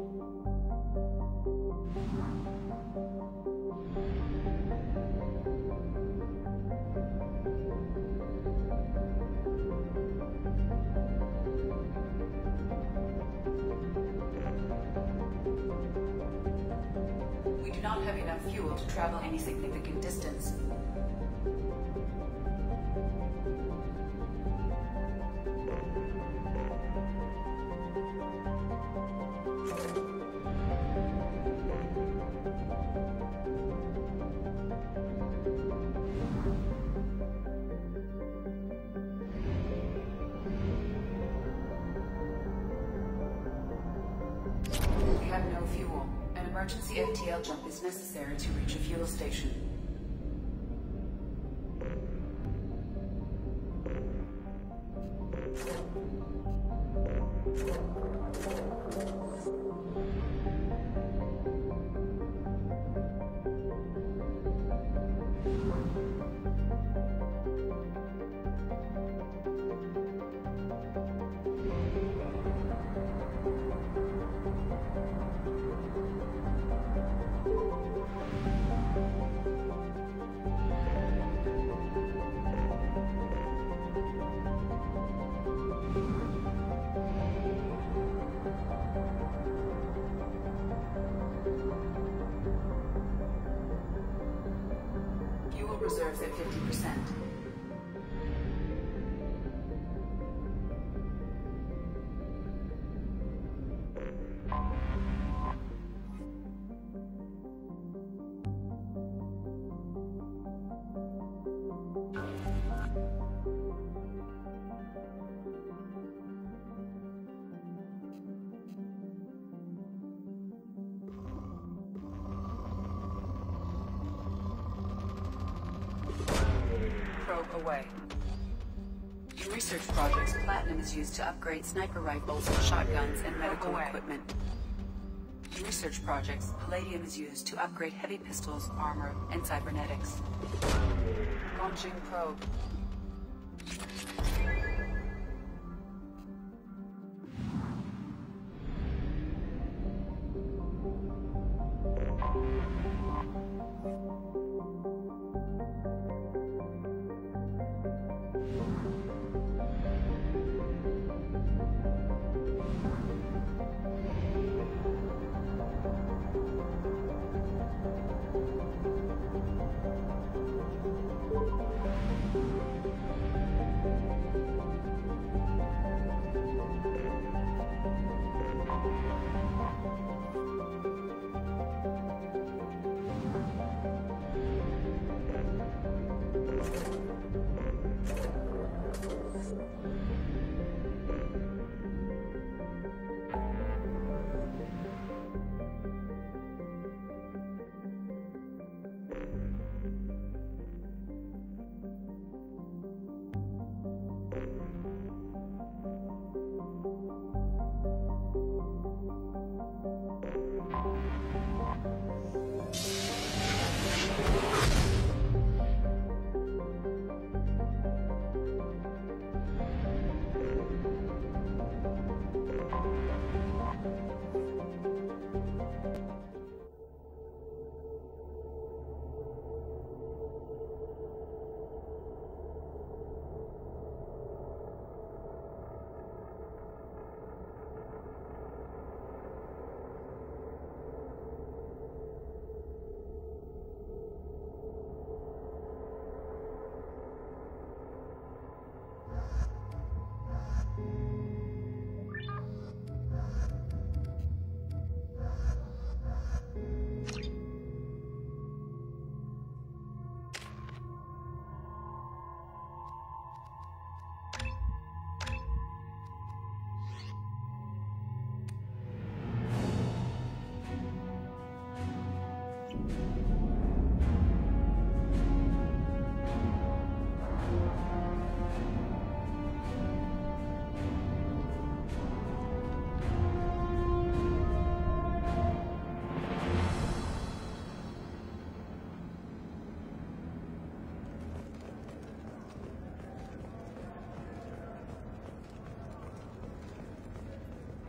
We do not have enough fuel to travel any significant distance. Emergency FTL jump is necessary to reach a fuel station. At 50%. Research projects, platinum is used to upgrade sniper rifles, shotguns, and medical equipment. In research projects, palladium is used to upgrade heavy pistols, armor, and cybernetics. Launching probe.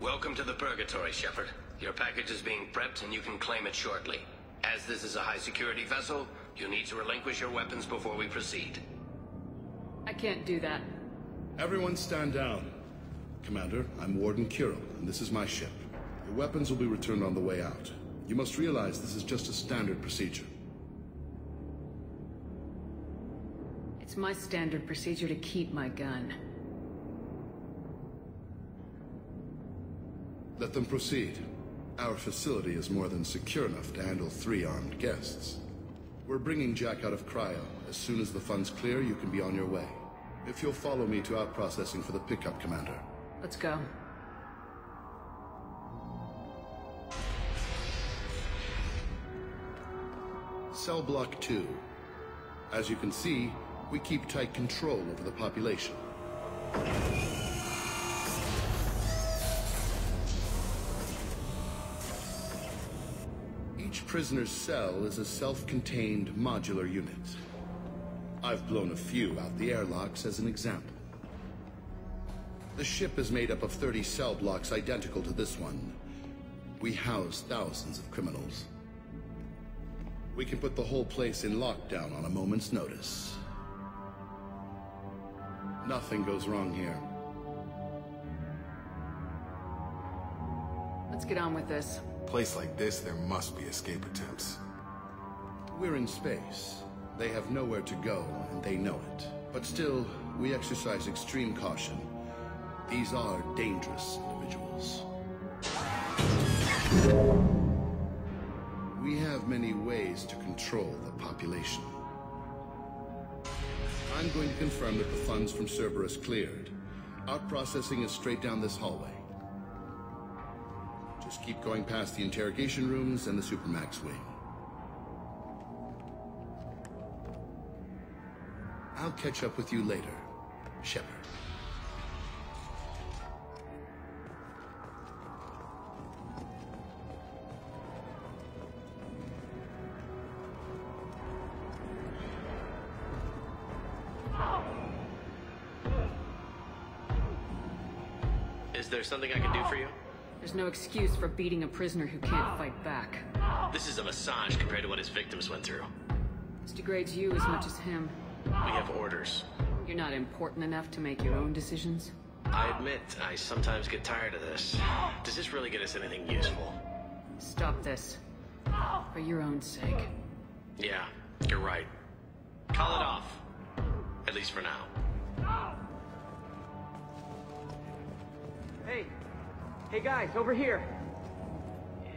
Welcome to the Purgatory, Shepard. Your package is being prepped and you can claim it shortly. As this is a high security vessel, you need to relinquish your weapons before we proceed. I can't do that. Everyone stand down. Commander, I'm Warden Kuril, and this is my ship. Your weapons will be returned on the way out. You must realize this is just a standard procedure. It's my standard procedure to keep my gun. Let them proceed. Our facility is more than secure enough to handle three armed guests. We're bringing Jack out of cryo. As soon as the funds clear, you can be on your way. If you'll follow me to out processing for the pickup, Commander. Let's go. Cell Block 2. As you can see, we keep tight control over the population. Each prisoner's cell is a self-contained modular unit. I've blown a few out the airlocks as an example. The ship is made up of 30 cell blocks identical to this one. We house thousands of criminals. We can put the whole place in lockdown on a moment's notice. Nothing goes wrong here. Let's get on with this. Place like this, there must be escape attempts. We're in space. They have nowhere to go, and they know it. But still, we exercise extreme caution. These are dangerous individuals. We have many ways to control the population. I'm going to confirm that the funds from Cerberus cleared. Out processing is straight down this hallway. Just keep going past the interrogation rooms and the Supermax wing. I'll catch up with you later, Shepard. Is there something I can do for you? There's no excuse for beating a prisoner who can't fight back. This is a massage compared to what his victims went through. This degrades you as much as him. We have orders. You're not important enough to make your own decisions? I admit, I sometimes get tired of this. Does this really get us anything useful? Stop this. For your own sake. Yeah, you're right. Call it off. At least for now. Hey guys, over here!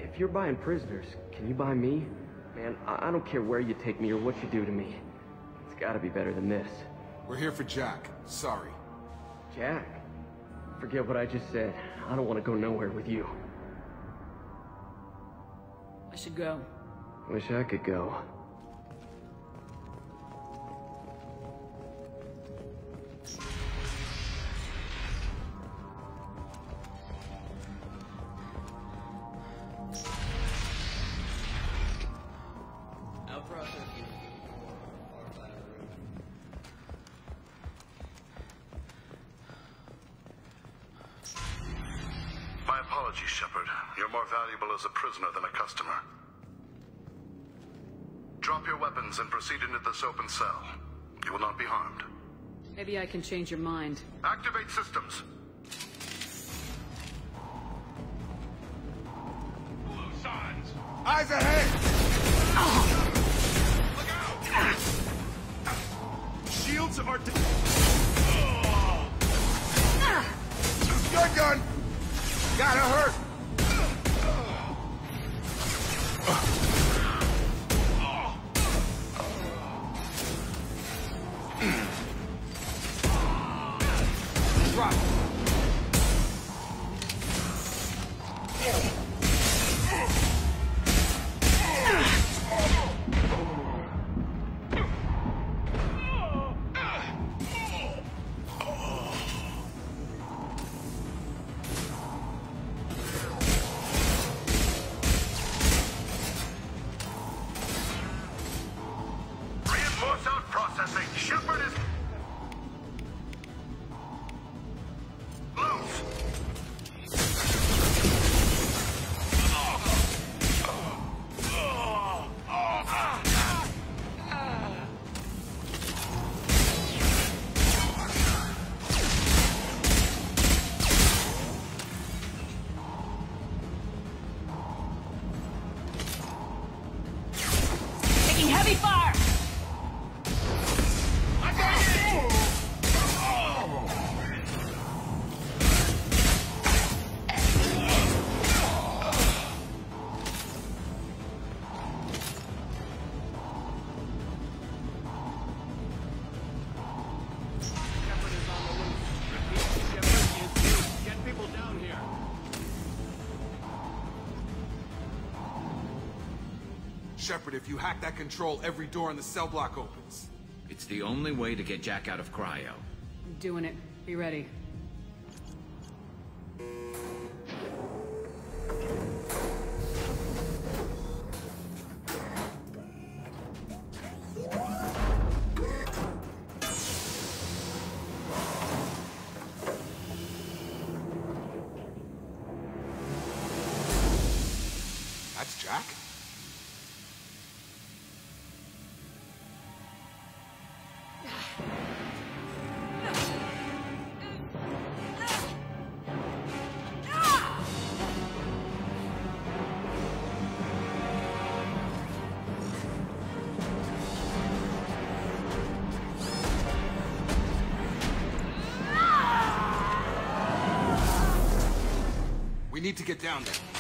If you're buying prisoners, can you buy me? Man, I, I don't care where you take me or what you do to me. It's gotta be better than this. We're here for Jack. Sorry. Jack? Forget what I just said. I don't want to go nowhere with you. I should go. Wish I could go. My apologies, Shepard. You're more valuable as a prisoner than a customer. Drop your weapons and proceed into this open cell. You will not be harmed. Maybe I can change your mind. Activate systems. Blue Suns. Eyes ahead! Shepard, if you hack that control, every door in the cell block opens. It's the only way to get Jack out of cryo. I'm doing it. Be ready. That's Jack? Need to get down there.